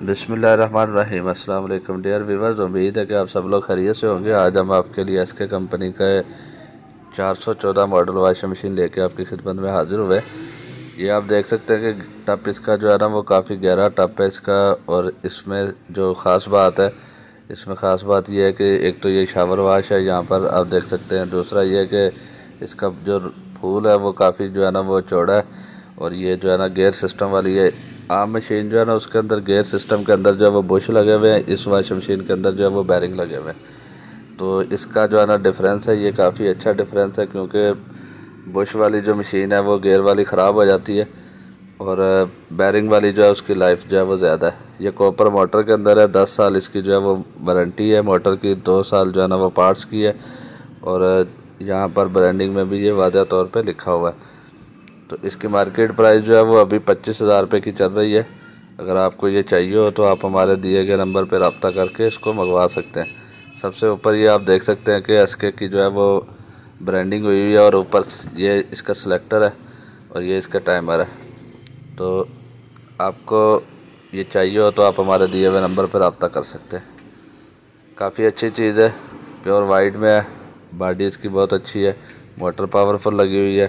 बिसमीम अल्लाम dear viewers उम्मीद है कि आप सब लोग खरीय से होंगे। आज हम आपके लिए एस के कंपनी का 414 मॉडल वाशिंग मशीन लेके आपकी खिदमत में हाजिर हुए। ये आप देख सकते हैं कि टप इसका जो है ना, वो काफ़ी गहरा टप है इसका, और इसमें जो ख़ास बात है, इसमें ख़ास बात यह है कि एक तो ये शावर वाश है, यहाँ पर आप देख सकते हैं। दूसरा ये कि इसका जो फूल है, वो काफ़ी जो है ना, वो चौड़ा है, और ये जो है ना गेयर सिस्टम वाली है आम मशीन जो है ना, उसके अंदर गेयर सिस्टम के अंदर जो है वो बुश लगे हुए हैं, इस वॉशिंग मशीन के अंदर जो है वो बैरिंग लगे हुए हैं। तो इसका जो है ना डिफरेंस है, ये काफ़ी अच्छा डिफरेंस है, क्योंकि बुश वाली जो मशीन है, वो गेयर वाली ख़राब हो जाती है, और बैरिंग वाली जो है उसकी लाइफ जो है वो ज़्यादा है। ये कॉपर मोटर के अंदर है, दस साल इसकी जो है वो वारंटी है मोटर की दो साल जो है ना वो पार्ट्स की है, और यहाँ पर ब्रांडिंग में भी ये वादा तौर पर लिखा हुआ है। तो इसकी मार्केट प्राइस जो है वो अभी पच्चीस हज़ार रुपये की चल रही है। अगर आपको ये चाहिए हो तो आप हमारे दिए गए नंबर पर रबता करके इसको मंगवा सकते हैं। सबसे ऊपर ये आप देख सकते हैं कि एसके की जो है वो ब्रांडिंग हुई हुई है और ऊपर ये इसका सिलेक्टर है और ये इसका टाइमर है। तो आपको ये चाहिए हो तो आप हमारे दिए हुए नंबर पर रबता कर सकते हैं। काफ़ी अच्छी चीज़ है प्योर वाइट में है बॉडी इसकी बहुत अच्छी है मोटर पावरफुल लगी हुई है।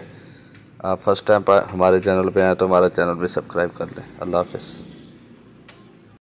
आप फ़र्स्ट टाइम पर हमारे चैनल पे आए तो हमारा चैनल भी सब्सक्राइब कर लें। अल्लाह हाफ़